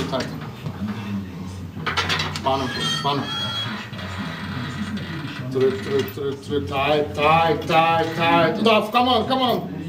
Too tight. Spannung, Spannung. Zurück, zurück, zurück, zurück. Tight, tight, tie, tie, tie, auf, come on, come on.